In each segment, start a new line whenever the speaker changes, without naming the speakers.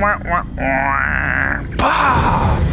Wah, wah, wah. Bah!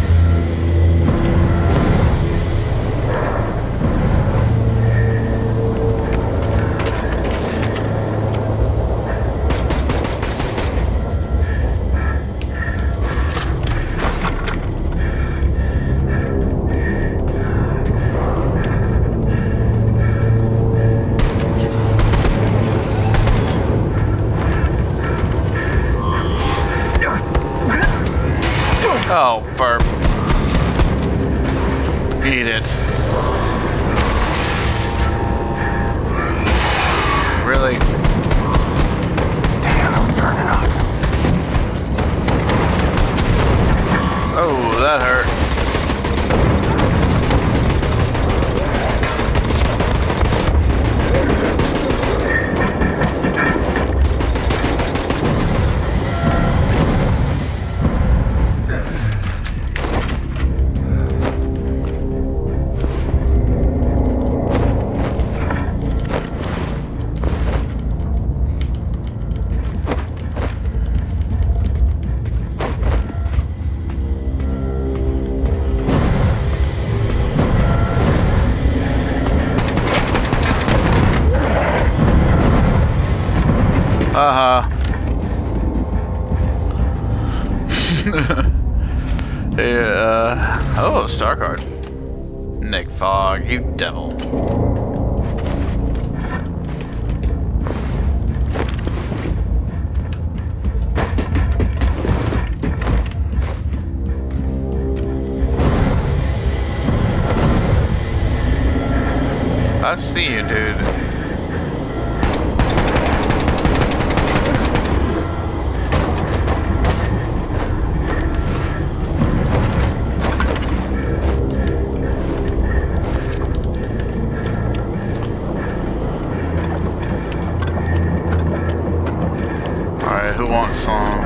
Who wants some?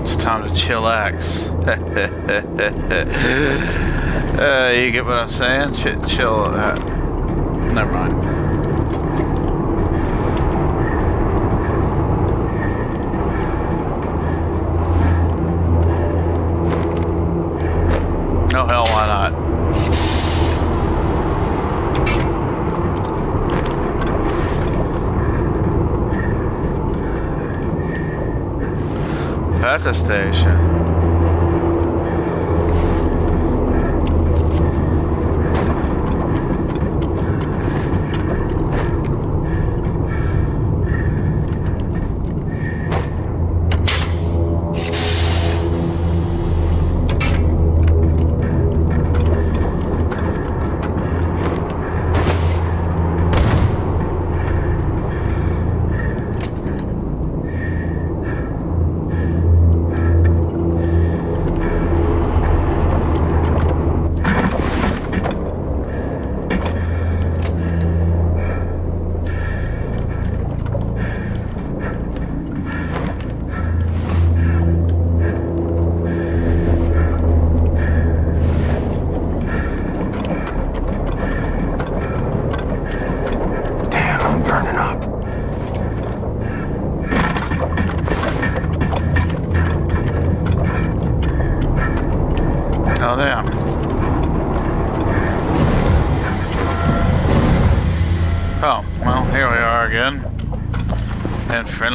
It's time to chillax. uh, you get what I'm saying? Ch chill. Uh, never mind. Oh hell, why not? That's a station.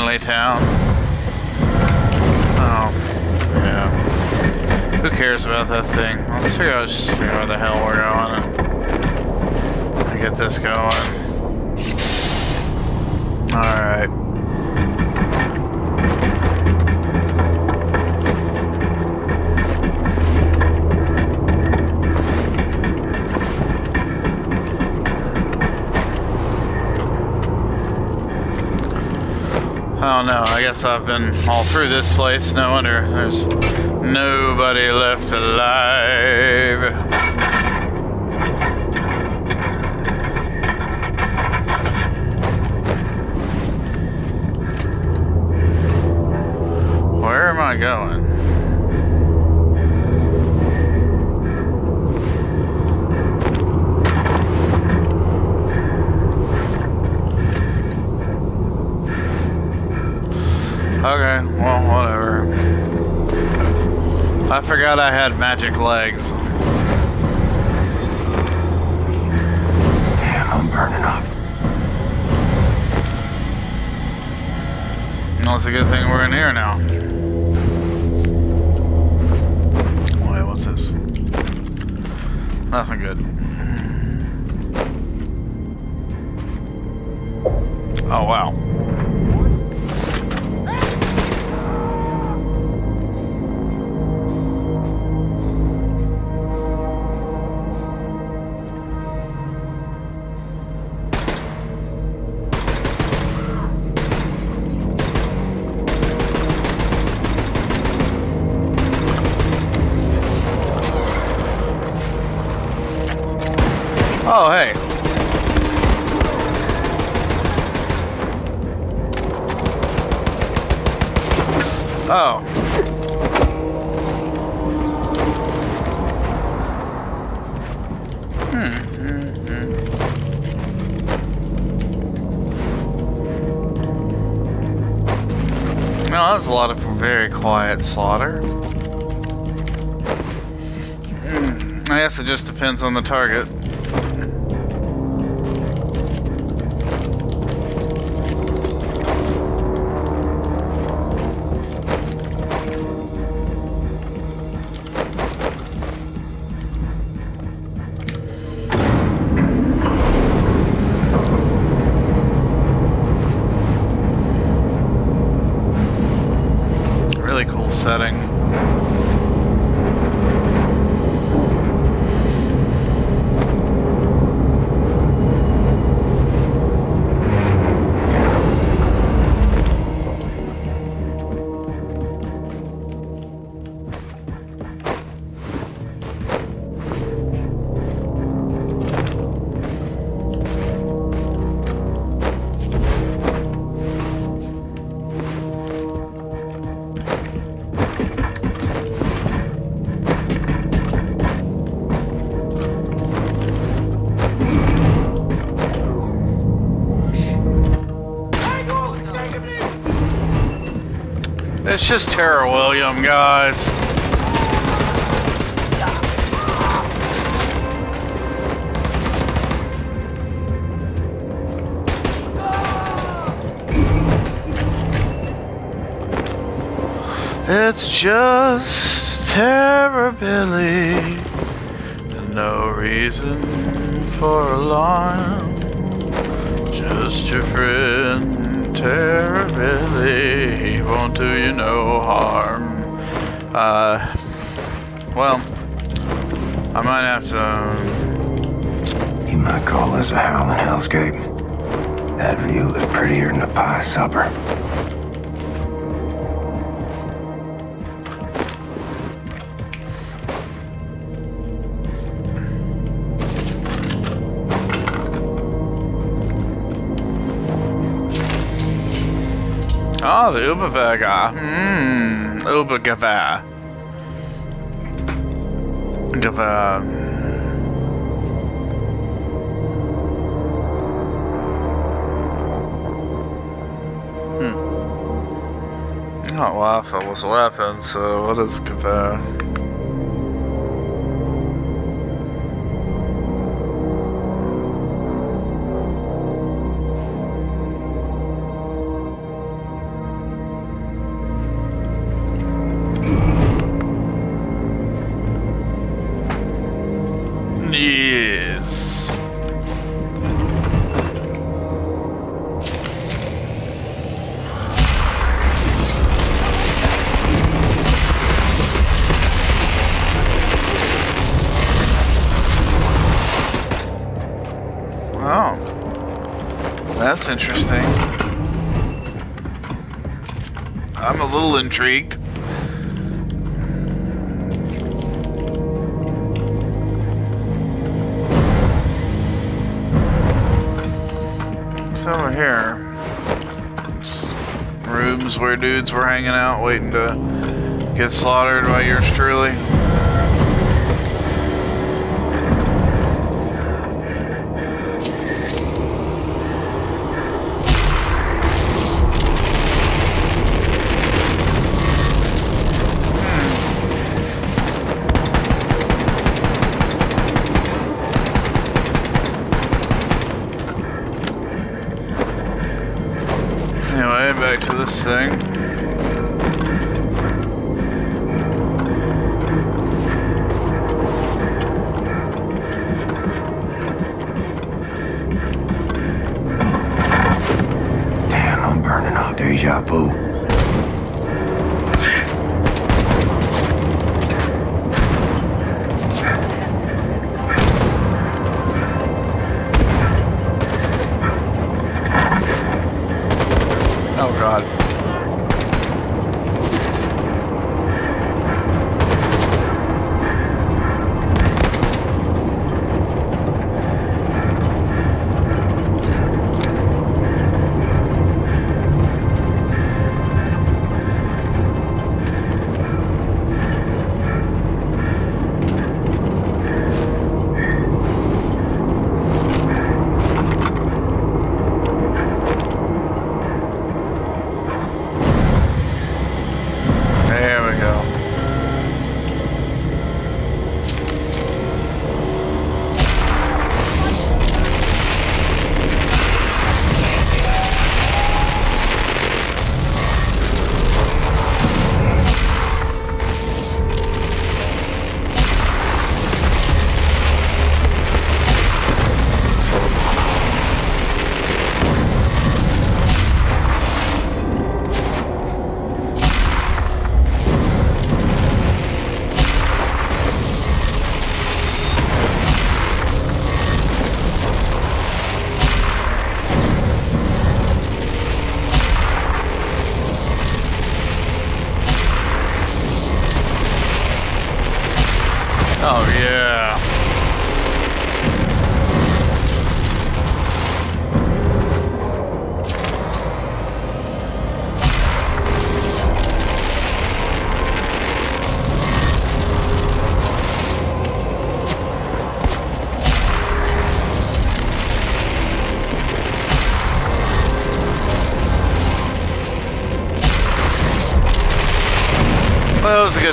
Friendly Town. Oh, yeah. Who cares about that thing? Let's figure out just figure out where the hell we're going and get this going. Alright. I don't. I guess I've been all through this place. No wonder there's nobody left alive. Forgot I had magic legs.
Damn, I'm burning up.
Well, it's a good thing we're in here now. Quiet slaughter. Hmm, I guess it just depends on the target. It's just Tara William, guys. It's just Terrorbilly. No reason for alarm. Just your friend, Terrorbilly. He won't do you no harm. Uh, well, I might have to. um,
You might call this a howling hellscape. That view is prettier than a pie supper.
Oh, the Uberwerger. Hmm, Ubergewehr. Gewehr. Hmm. Oh, Waffe was a weapon, so what is Gewehr? Intrigued. What's over here? It's rooms where dudes were hanging out waiting to get slaughtered by yours truly.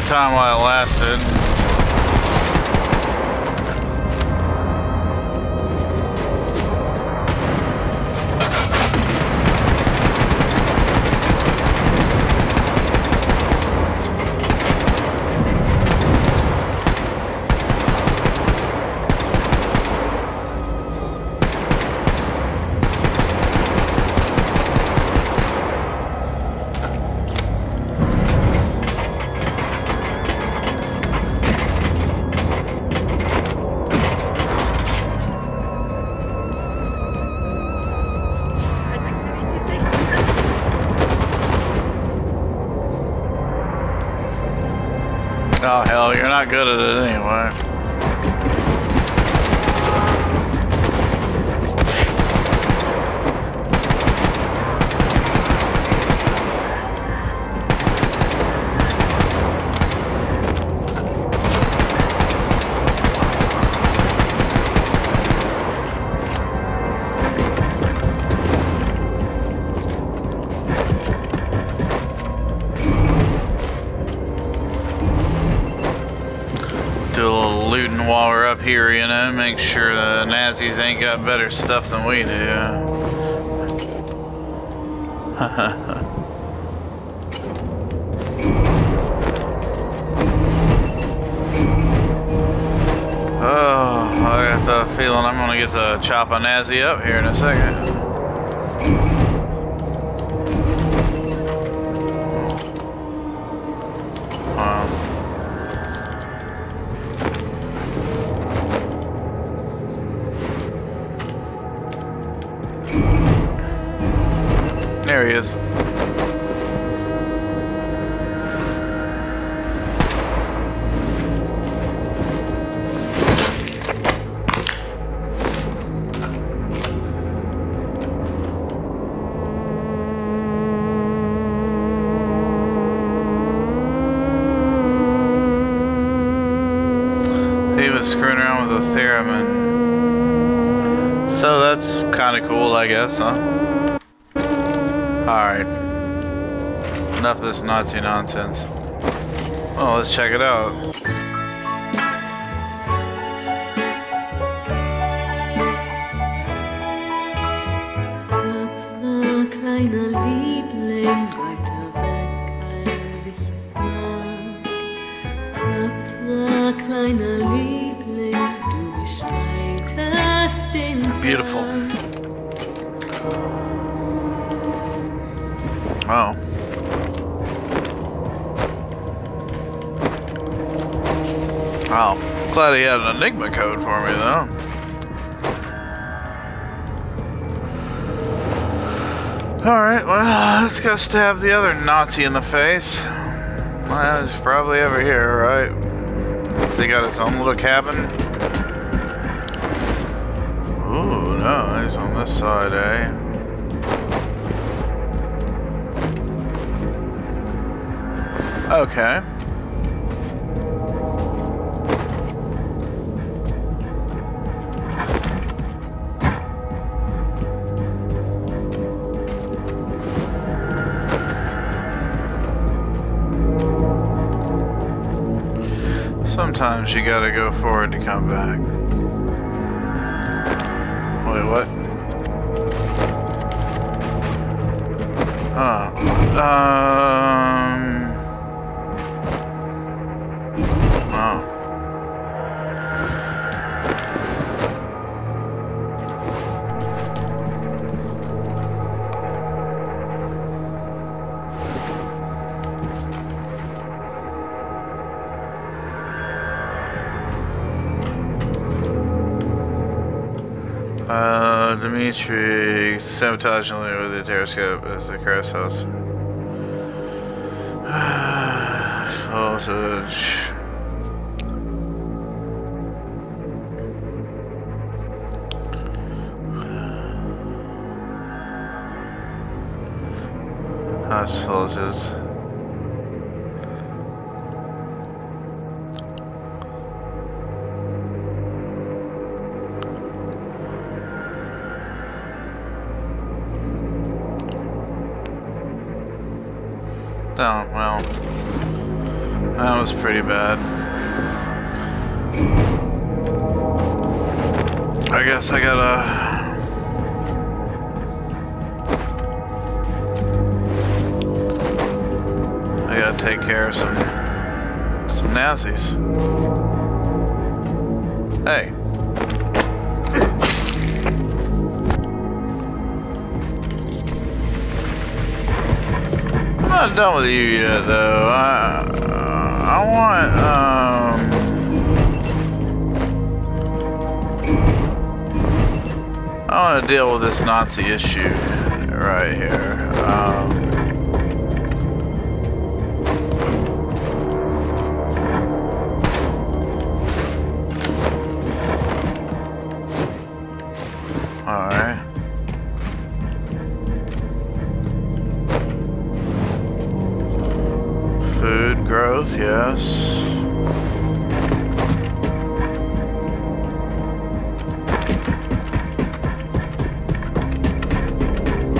Good time while it lasted. Not good at it Nazis ain't got better stuff than we do. Oh, I got the feeling I'm gonna get to chop a Nazi up here in a second. Nonsense. Well, let's check it out. Enigma code for me though. Alright, well, let's go stab the other Nazi in the face. Well, he's probably over here, right? He got his own little cabin? Ooh, no, he's on this side, eh? Okay. Sometimes you gotta go forward to come back. Wait, what? Oh. Um. Uh, Dimitri sabotaging with the terroscope as the crash house. Voltage. Hostages. Oh, well. That was pretty bad. I guess I gotta... I gotta take care of some... some Nazis. Not done with you yet, though. I, I want, um... I want to deal with this Nazi issue right here. Um... Alright. Growth, yes.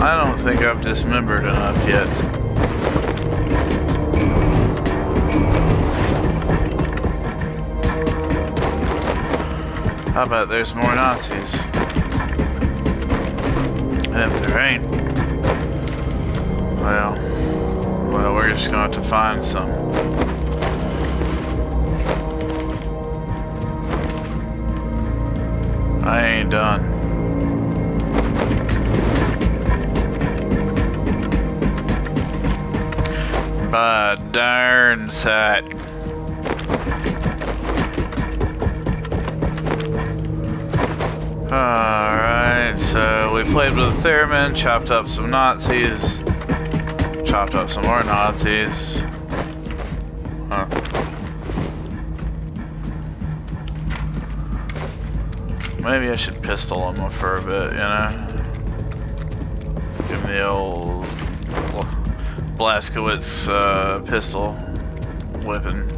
I don't think I've dismembered enough yet. How about there's more Nazis? And if there ain't, well, we're just gonna have to find some. I ain't done. By darn sight. Alright, so we played with a Theremin, chopped up some Nazis, chopped up some more Nazis. Huh. Maybe I should pistol him for a bit, you know? Give him the old Blazkowicz uh, pistol whipping.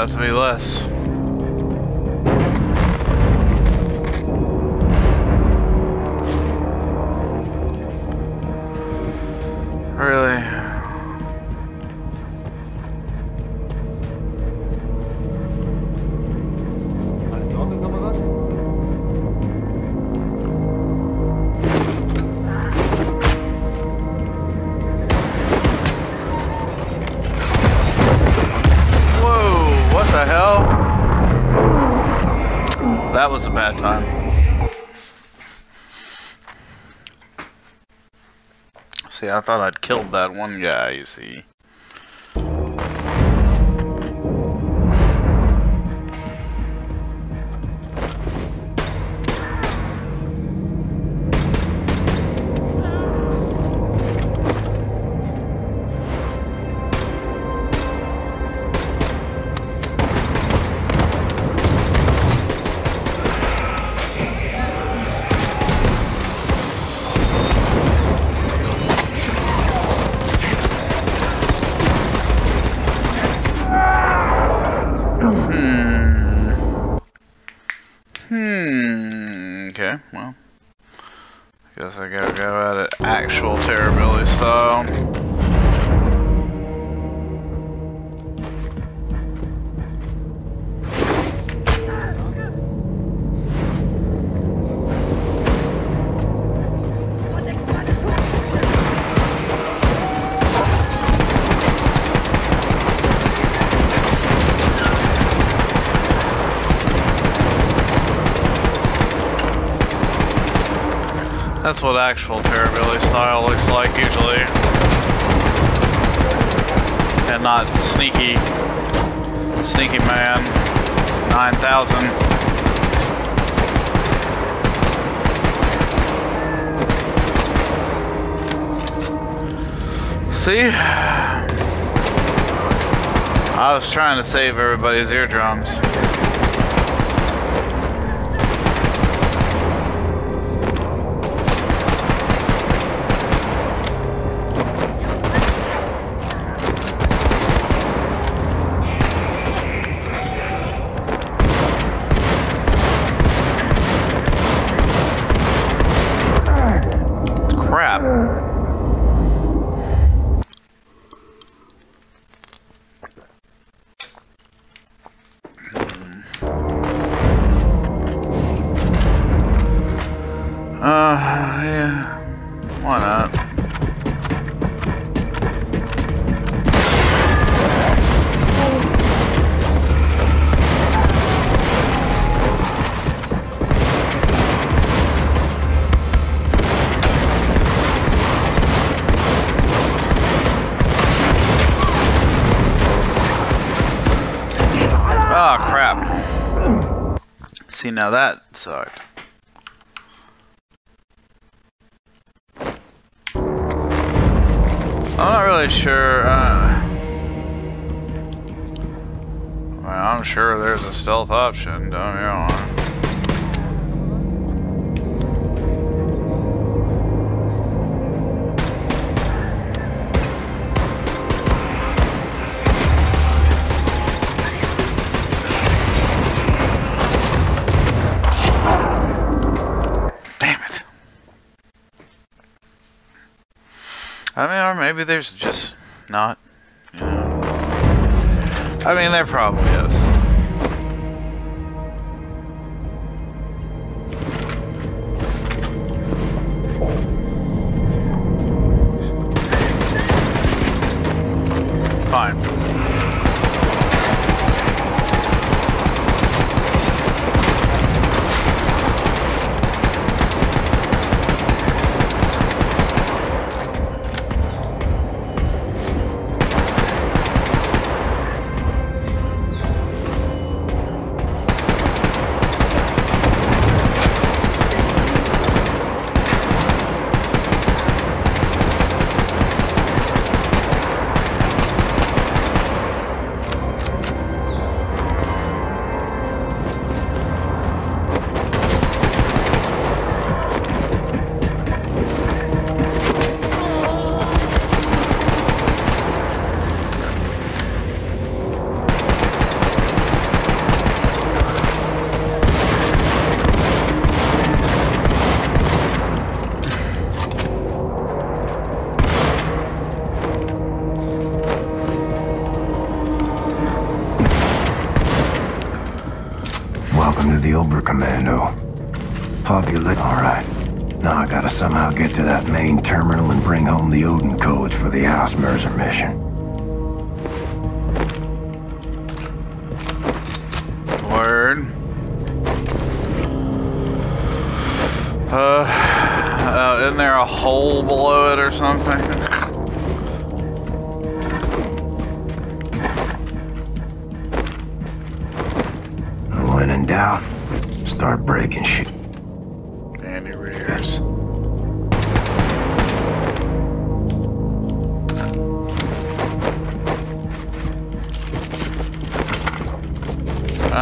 About to be less. That was a bad time. See, I thought I'd killed that one guy, you see. That's what actual Terrorbilly style looks like usually. And not sneaky, sneaky man 9000. See? I was trying to save everybody's eardrums. Maybe there's just not. I mean, there probably is. Fine.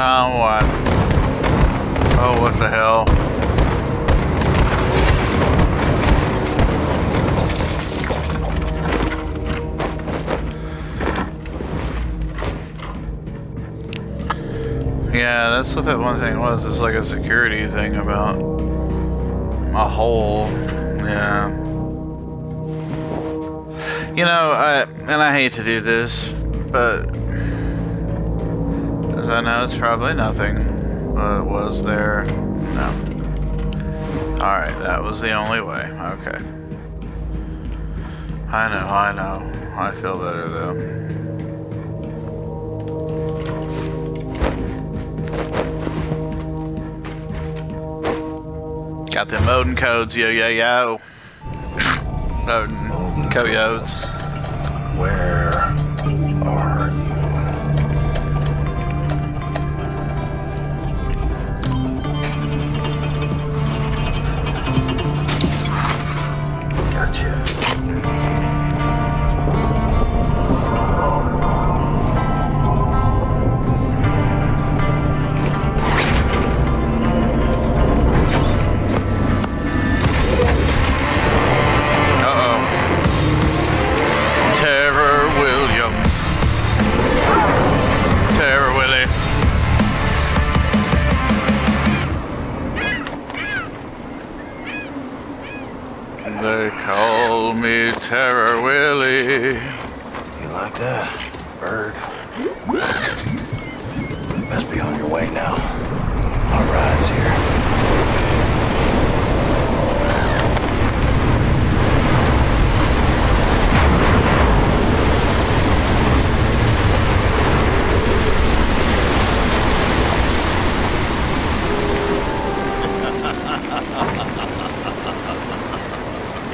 Oh, what? Oh, what the hell? Yeah, that's what that one thing was. It's like a security thing about a hole. Yeah. You know, I and I hate to do this, but as I know it's probably nothing, but was there? No. All right, that was the only way. Okay. I know, I know. I feel better though. Got them Odin codes, yo yo yo. Odin coyotes.
Where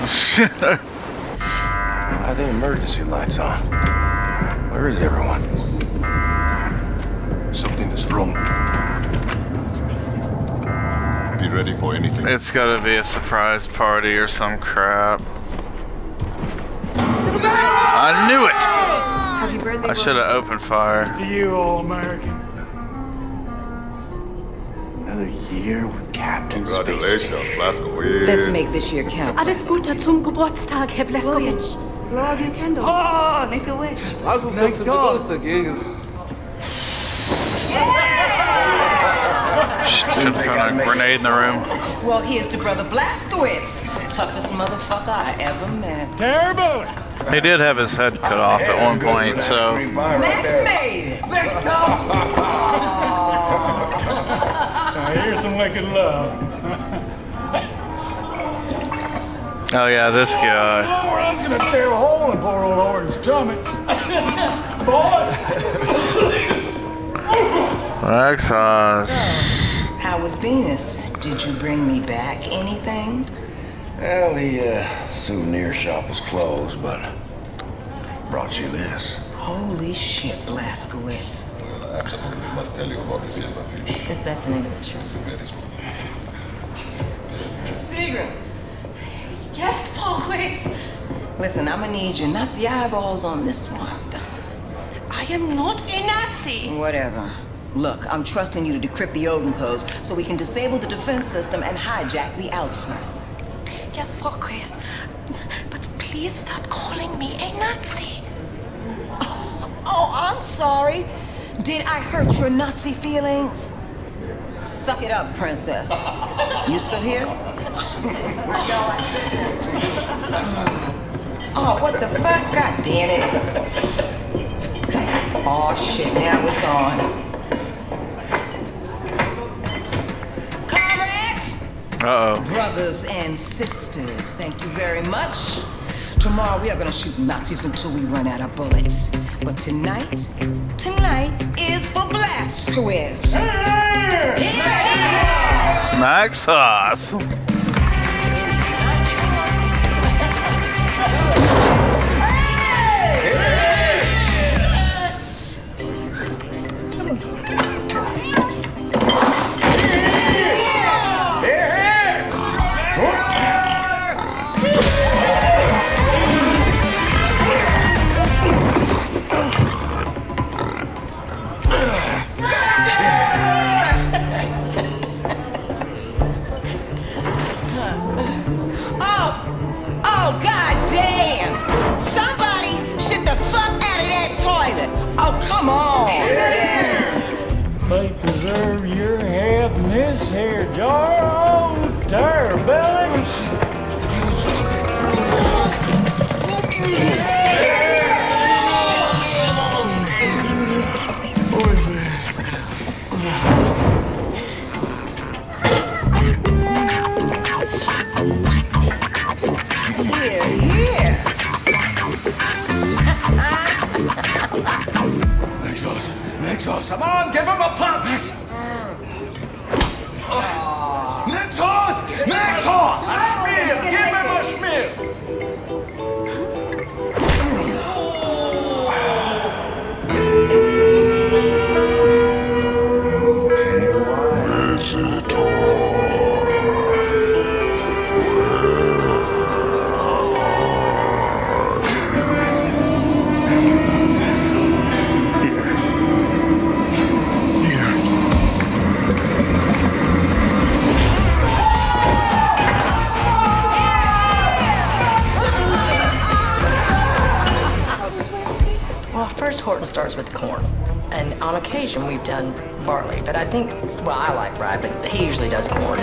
Are the emergency lights on? Where is everyone?
Something is wrong. Be ready for anything.
it's gotta be a surprise party or some crap. I knew it! I should have opened fire.
To you, all American.
Another year with Captain
Congratulations, Blazkowicz.
Let's make this year count.
Alles Gute zum Geburtstag, Herr Blazkowicz.
Blow out your candles. Make a wish.
Should have thrown a grenade in the room.
Well, here's to Brother Blazkowicz. Toughest motherfucker I ever met.
Terrible!
He did have his head cut off at one point, so
Next mate.
Now, here's some wicked love.
oh yeah, this guy.
Oh, I was gonna tear a hole in poor old Orange's tummy. Boys!
Texas.
How was Venus? Did you bring me back anything?
Well, the uh, souvenir shop was closed, but brought you this.
Holy shit, Blazkowicz.
Absolutely, we must tell you about the silverfish.
It's definitely true.
It's a very small.
Sigrun,
Yes, Paul, Volkwitz.
listen, I'm gonna need your Nazi eyeballs on this one.
I am not a Nazi.
Whatever. Look, I'm trusting you to decrypt the Odin codes so we can disable the defense system and hijack the Ausmerzer.
Yes, Volkwitz. But please stop calling me a Nazi.
Oh, I'm sorry. Did I hurt your Nazi feelings? Suck it up, princess. You still here? oh, what the fuck? God damn it. Oh shit, now it's on.
Uh oh.
Brothers and sisters, thank you very much. Tomorrow we are gonna shoot Nazis until we run out of bullets. But tonight, tonight is for Blazkowicz.
Max Sauce.
Here jar.
Horton starts with corn. And on occasion we've done barley, but I think, well, I like rye, but he usually does corn.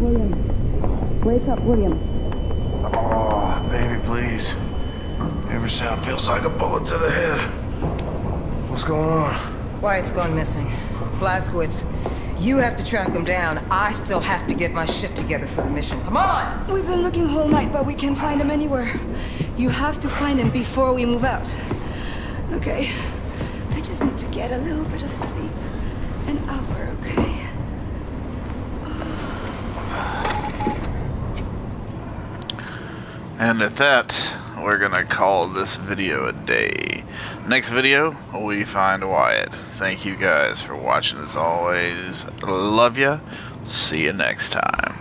William. Wake up, William.
Oh, baby, please. Every sound feels like a bullet to the head. What's going on?
Wyatt's gone missing. Blazkowicz, you have to track them down. I still have to get my shit together for the mission. Come on!
We've been looking whole night, but we can't find him anywhere. You have to find him before we move out. Okay. I just need to get a little bit of sleep. An hour, okay?
And at that, we're gonna call this video a day. Next video, we find Wyatt. Thank you guys for watching as always. Love ya. See you next time.